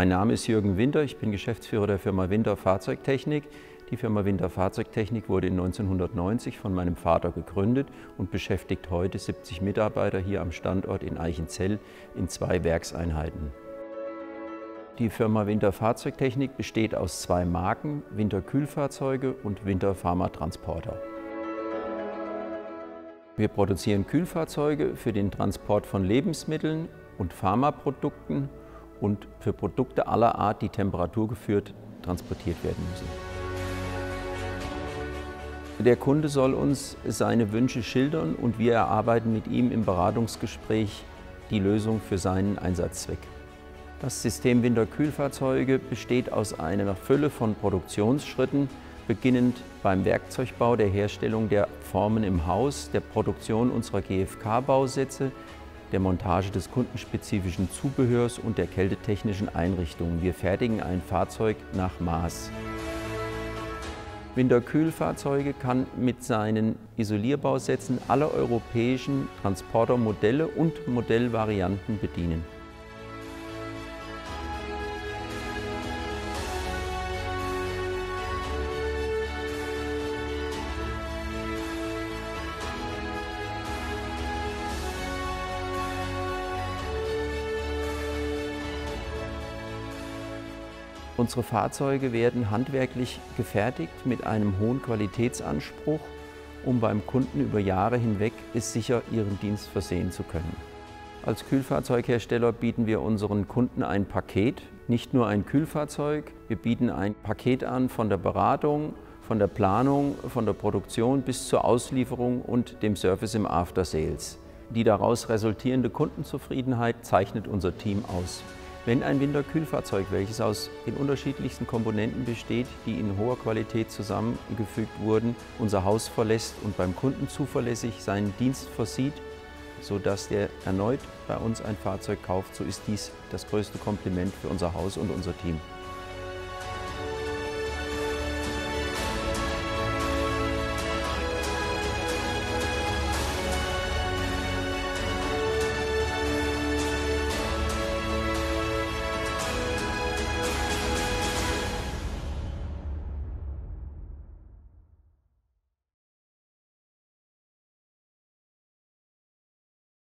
Mein Name ist Jürgen Winter, ich bin Geschäftsführer der Firma Winter Fahrzeugtechnik. Die Firma Winter Fahrzeugtechnik wurde in 1990 von meinem Vater gegründet und beschäftigt heute 70 Mitarbeiter hier am Standort in Eichenzell in zwei Werkseinheiten. Die Firma Winter Fahrzeugtechnik besteht aus zwei Marken, Winter Kühlfahrzeuge und Winter Pharmatransporter. Wir produzieren Kühlfahrzeuge für den Transport von Lebensmitteln und Pharmaprodukten und für Produkte aller Art, die temperaturgeführt transportiert werden müssen. Der Kunde soll uns seine Wünsche schildern und wir erarbeiten mit ihm im Beratungsgespräch die Lösung für seinen Einsatzzweck. Das System Winterkühlfahrzeuge besteht aus einer Fülle von Produktionsschritten, beginnend beim Werkzeugbau, der Herstellung der Formen im Haus, der Produktion unserer GFK-Bausätze, der Montage des kundenspezifischen Zubehörs und der kältetechnischen Einrichtungen. Wir fertigen ein Fahrzeug nach Maß. Winterkühlfahrzeuge kann mit seinen Isolierbausätzen alle europäischen Transportermodelle und Modellvarianten bedienen. Unsere Fahrzeuge werden handwerklich gefertigt mit einem hohen Qualitätsanspruch, um beim Kunden über Jahre hinweg es sicher ihren Dienst versehen zu können. Als Kühlfahrzeughersteller bieten wir unseren Kunden ein Paket, nicht nur ein Kühlfahrzeug, wir bieten ein Paket an von der Beratung, von der Planung, von der Produktion bis zur Auslieferung und dem Service im After Sales. Die daraus resultierende Kundenzufriedenheit zeichnet unser Team aus. Wenn ein Winterkühlfahrzeug, welches aus den unterschiedlichsten Komponenten besteht, die in hoher Qualität zusammengefügt wurden, unser Haus verlässt und beim Kunden zuverlässig seinen Dienst versieht, sodass der erneut bei uns ein Fahrzeug kauft, so ist dies das größte Kompliment für unser Haus und unser Team.